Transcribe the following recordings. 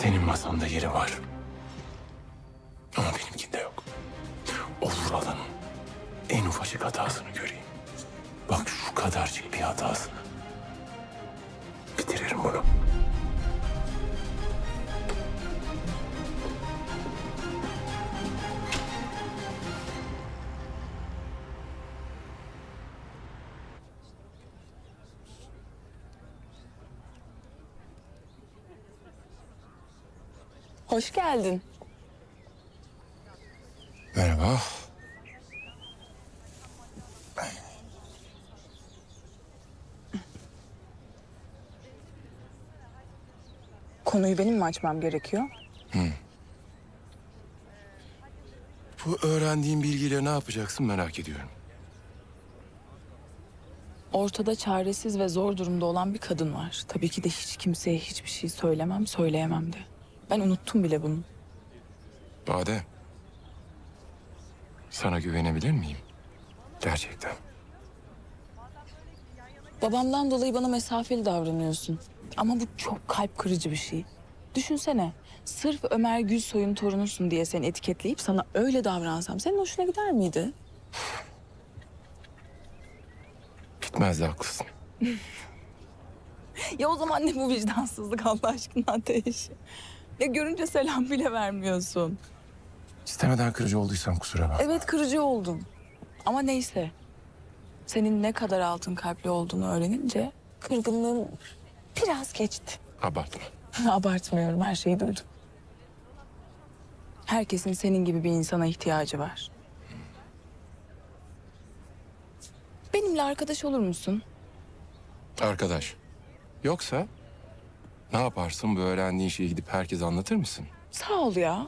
Senin masanda yeri var. Ama benimkinde yok. Olur alanın en ufacık hatasını göreyim. Bak şu kadarcık bir hatasını. Hoş geldin. Merhaba. Konuyu benim mi açmam gerekiyor? Bu öğrendiğin bilgiyle ne yapacaksın merak ediyorum. Ortada çaresiz ve zor durumda olan bir kadın var. Tabii ki de hiç kimseye hiçbir şey söylemem, söyleyemem de. Ben unuttum bile bunu. Bade. Sana güvenebilir miyim? Gerçekten. Babamdan dolayı bana mesafeli davranıyorsun. Ama bu çok kalp kırıcı bir şey. Düşünsene, sırf Ömer Gülsoy'un torunusun diye seni etiketleyip sana öyle davransam senin hoşuna gider miydi? Gitmez de haklısın. Ya o zaman ne bu vicdansızlık Allah aşkına ateş? Ya görünce selam bile vermiyorsun. İstemeden kırıcı olduysam kusura bakma. Evet kırıcı oldum. Ama neyse. Senin ne kadar altın kalpli olduğunu öğrenince kırgınlığım biraz geçti. Abartma. Abartmıyorum her şeyi duydum. Herkesin senin gibi bir insana ihtiyacı var. Benimle arkadaş olur musun? Arkadaş. Yoksa ne yaparsın bu öğrendiğin şeyi gidip herkese anlatır mısın? Sağ ol ya.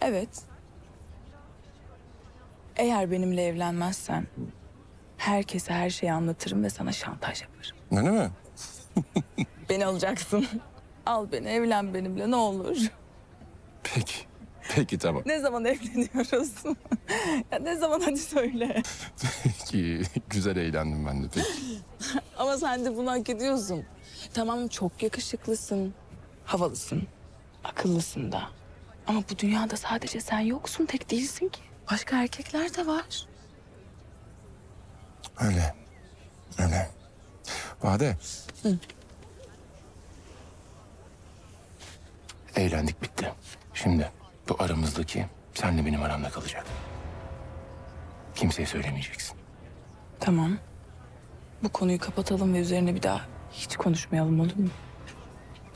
Evet. Eğer benimle evlenmezsen herkese her şeyi anlatırım ve sana şantaj yaparım. Öyle mi? Beni alacaksın. Al beni, evlen benimle ne olur. Peki. Peki tamam. Ne zaman evleniyoruz? ya ne zaman hadi söyle. Peki. Güzel eğlendim ben de. Peki. Ama sen de bunu hak ediyorsun. Tamam çok yakışıklısın, havalısın, akıllısın da. Ama bu dünyada sadece sen yoksun, tek değilsin ki. Başka erkekler de var. Öyle. Öyle. Bade. Eğlendik bitti. Şimdi bu aramızdaki senle benim aramda kalacak. Kimseye söylemeyeceksin. Tamam. Bu konuyu kapatalım ve üzerine bir daha hiç konuşmayalım olur mu?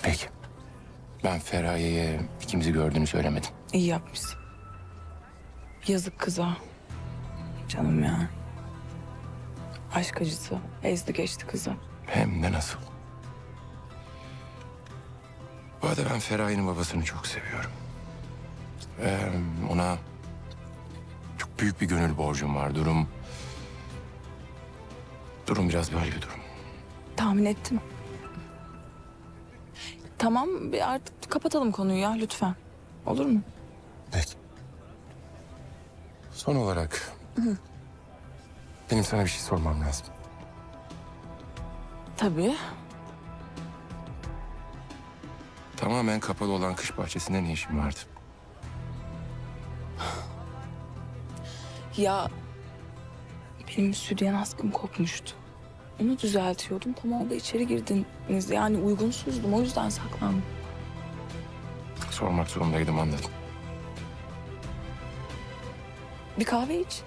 Peki. Ben Feraye'ye ikimizi gördüğünü söylemedim. İyi yapmışsın. Yazık kıza. Canım ya. Aşk acısı ezdi geçti kızı. Hem de nasıl. Bu arada ben Feraye'nin babasını çok seviyorum. Ee, ona çok büyük bir gönül borcum var. Durum... Durum biraz böyle bir durum. Tahmin ettim. Tamam artık kapatalım konuyu ya lütfen. Olur mu? Peki. Son olarak... Benim sana bir şey sormam lazım. Tabii. Tamamen kapalı olan kış bahçesinde ne işin vardı? Ya benim sütyen askım kopmuştu. Onu düzeltiyordum. Tam orada içeri girdiniz. Yani uygunsuzdum. O yüzden saklandım. Sormak zorundaydım anladım. Bir kahve iç.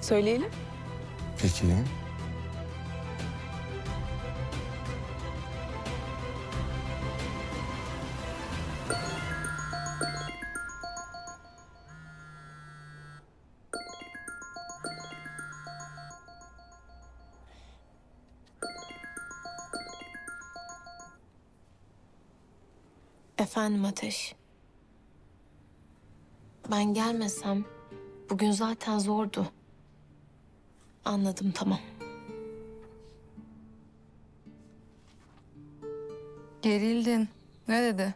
Söyleyelim. Peki. Efendim Ateş. Ben gelmesem bugün zaten zordu. Anladım tamam. Gerildin. Ne dedi?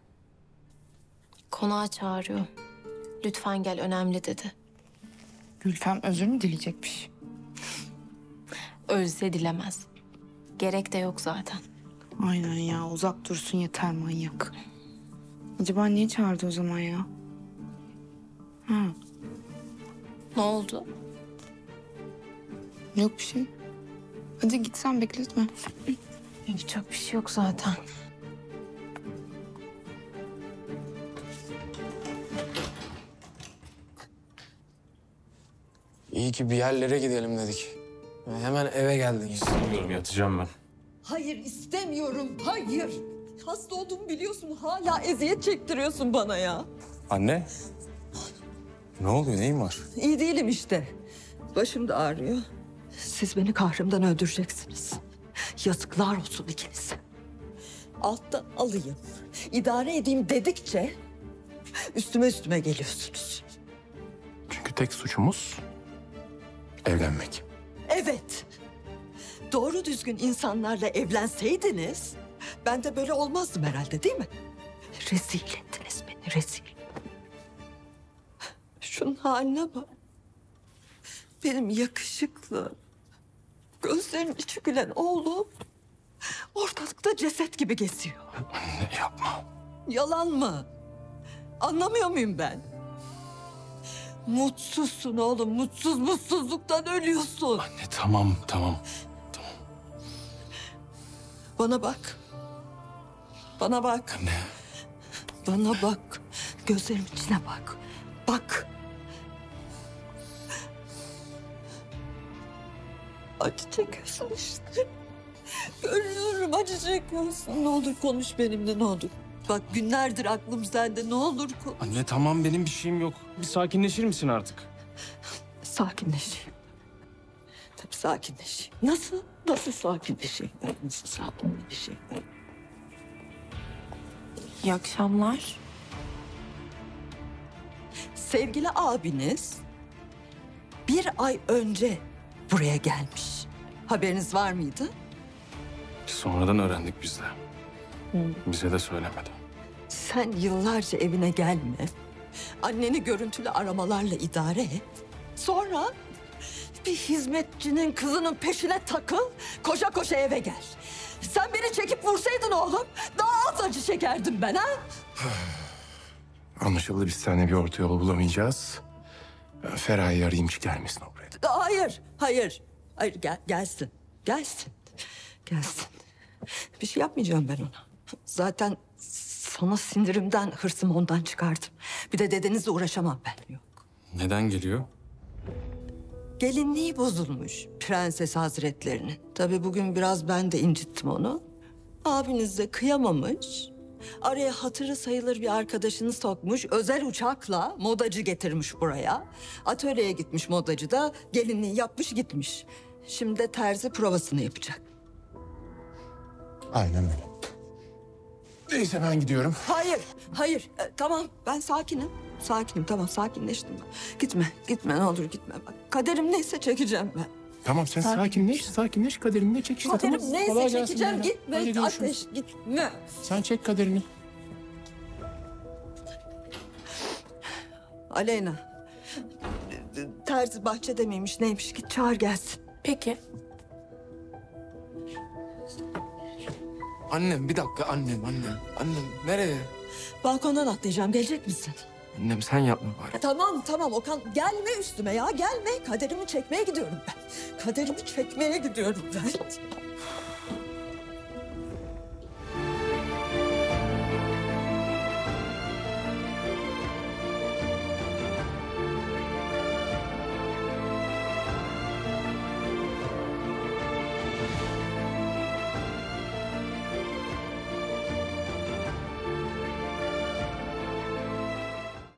Konağa çağırıyor. Lütfen gel önemli dedi. Gülfem özür mü dileyecekmiş? Ölse dilemez. Gerek de yok zaten. Aynen ya uzak dursun yeter manyak. Acaba niye çağırdı o zaman ya? Ha, Ne oldu? yok bir şey. Hadi git sen bekletme. Yapacak bir şey yok zaten. İyi ki bir yerlere gidelim dedik. Hemen eve geldiniz. Bilmiyorum yatacağım ben. Hayır istemiyorum. Hayır. Hasta olduğumu biliyorsun. Hala eziyet çektiriyorsun bana ya. Anne. Ne oluyor neyin var? İyi değilim işte. Başım da ağrıyor. Siz beni kahrımdan öldüreceksiniz. Yazıklar olsun ikinize. Alttan alayım. idare edeyim dedikçe üstüme üstüme geliyorsunuz. Çünkü tek suçumuz evlenmek. Evet. Doğru düzgün insanlarla evlenseydiniz ben de böyle olmazdım herhalde değil mi? Rezil ettiniz beni rezil. Şunun haline bak. Benim yakışıklı, gözlerin içi gülen oğlum ortalıkta ceset gibi geziyor. Anne yapma. Yalan mı? Anlamıyor muyum ben? Mutsuzsun oğlum, mutsuz mutsuzluktan ölüyorsun. Anne tamam tamam. Bana bak. Bana bak. Anne. Bana bak. Gözlerimin içine bak. Bak. Acı çekiyorsun işte. Görüyorum acı çekiyorsun. Ne olur konuş benimle ne olur. Bak günlerdir aklım sende ne olur konuş. Anne tamam benim bir şeyim yok. Bir sakinleşir misin artık? Sakinleşeyim. Tabii sakinleşeyim. Nasıl? Nasıl sakinleşeyim? Nasıl sakinleşeyim? İyi akşamlar. Sevgili abiniz bir ay önce buraya gelmiş. Haberiniz var mıydı? Sonradan öğrendik biz de. Bize de söylemedi. Sen yıllarca evine gelme. Anneni görüntülü aramalarla idare et. Sonra bir hizmetçinin kızının peşine takıl, koşa koşa eve gel. Sen beni çekip vursaydın oğlum, daha az acı çekerdim ben ha? Anlaşıldı biz seninle bir orta yol bulamayacağız. Feraye'yi arayayım ki gelmesin o buraya. Hayır, hayır. Hayır gel, gelsin. Gelsin. Gelsin. Bir şey yapmayacağım ben ona. Zaten sana sindirimden hırsımı ondan çıkardım. Bir de dedenizle uğraşamam ben. Yok. Neden geliyor? Gelinliği bozulmuş prenses hazretlerinin. Tabii bugün biraz ben de incittim onu. Abiniz de kıyamamış. Araya hatırı sayılır bir arkadaşını sokmuş. Özel uçakla modacı getirmiş buraya. Atölyeye gitmiş modacı da gelinliği yapmış gitmiş. Şimdi de terzi provasını yapacak. Aynen öyle. Neyse ben gidiyorum. Hayır, hayır. E, tamam ben sakinim. Sakinim tamam sakinleştim ben. Gitme, gitme ne olur gitme. Bak, kaderim neyse çekeceğim ben. Tamam sen sakinleş, sakinleş kaderini de çek işte. Kaderim tamam. neyse Kolay gelsin çekeceğim. Leyla. Gitme Hadi görüşürüz. ateş gitme. Sen çek kaderini. Aleyna. Terzi bahçede miymiş neymiş git çağır gelsin. Peki. Annem bir dakika annem annem. Annem nereye? Balkondan atlayacağım gelecek misin? Annem sen yapma bari. Ya tamam tamam Okan gelme üstüme ya gelme. Kaderimi çekmeye gidiyorum ben. Kaderimi çekmeye gidiyorum ben.